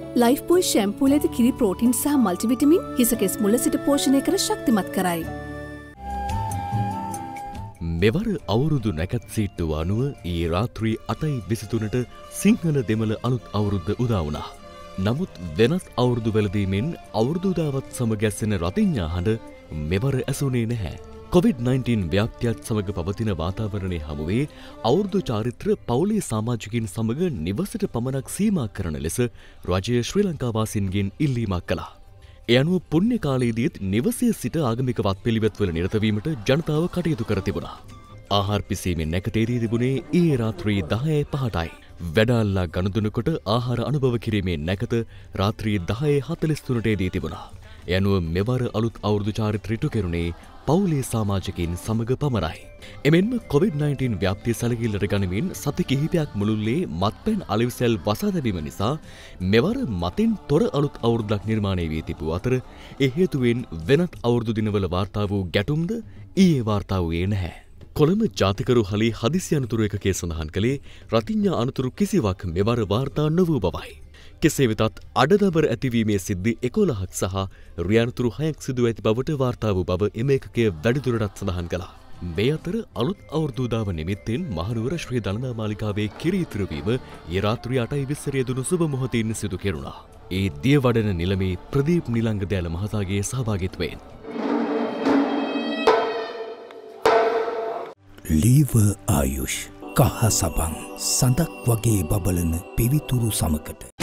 Life බොයි ශැම්පූල ඇති කිරි protein සහ මල්ටිවිටමින් හිසකෙස් මුල සිට පෝෂණය කර ශක්තිමත් කරයි. මෙවර අවුරුදු නැකත් සීට්ටුව අනුව ඒ රාත්‍රී අටයි විසිතුනට සිංහල දෙමළ අලුත් අවුරුද්ධ උදාවනා. නමුත් වෙනත් අවුරුදු වැලදීමෙන් අවුරුදුදාවත් සම ගැස්සෙන රතිඥා හඬ මෙවර ඇසුනේ නැහැ. COොVID-19 ව්‍යාප්තියත් සමඟ පවතින වාතාවරණය හමුවේ අවුරුදු චාරිත්‍ර පවුලේ සාමාජිකින් සමඟ නිවසට පමණක් සීමා කරන ලෙස රජය ශ්‍රී ලංකාවාසින්ගෙන් ඉල්ලීමක් කලා. එයනුව පුුණ්‍ය කාලයේදීත් නිවසේ සිට ආගමිකවත් පිළිවෙත්වල නිරතවීමට ජනතාව කටයුතු කර තිබුණා. ආහාර පිසීමෙන් නැකතේරී තිබුණේ ඒ රාත්‍රී දහය පහටයි. වැඩල්ලා ගණදුනකොට ආහාර අනුභව කිරීමේ නැකත රාත්‍රී දහයේ හතලෙස්තුනටේ දී තිබුණා. යනුව මෙවර අලුත් අවුරදු චාරිත්‍රිටු කෙරුණේ පවුලේ සාමාජකින් සමඟ පමරයි. එමෙන්ම COොVID-19 ව්‍යාප්තිය සැලකිල්ලට ගනිමින් සති කිහිපයක් මුළුල්ලේ මත්පැන් අලිවිසැල් වසාදැබීම නිසා මෙවර මතින් තොර අලුත් අවුරුද්දක් නිර්මාණය වී තිබූ අතර එහේතුවෙන් වෙනත් අවුරුදු දිනවල වාර්තා වූ ගැටුම්ද ඊයේ වාර්තා වූයේ නැහැ. කොළඹ ජාතිකරු හලි හදිසි අනතුරු එකකේ සඳහන් කළේ රතිඥා අනතුරු කිසිවක් මෙවර වාර්තා නොවූ බවයි. කෙසේ වෙතත් අඩදබර ඇතිවීමේ සිද්ධි එකොළහක් සහ රියනතුරු හයක් සිදුව ඇති බවට වාර්තා වූ බව එම එකකය වැඩිදුරටත් සඳහන් කළා. මේ අතර අලුත් අවුරදුදාව නිමිත්තෙන් මහනුවර ශ්‍රී දළදා මාලිකාවේ කිරීතිරවීම ඒරාත්‍රී අටයි විස්සරයදුණු සුබ මොහොතින් සිදු කෙරුණා. ඒ දියවඩන නිලමේ ප්‍රදීප් නිලංග දෑල මහතාගේ සහභාගිත්වයෙන්. ලීව ආයුෂ් කහ සබන් සඳක් වගේ බබලන පිවිතුරු සමකට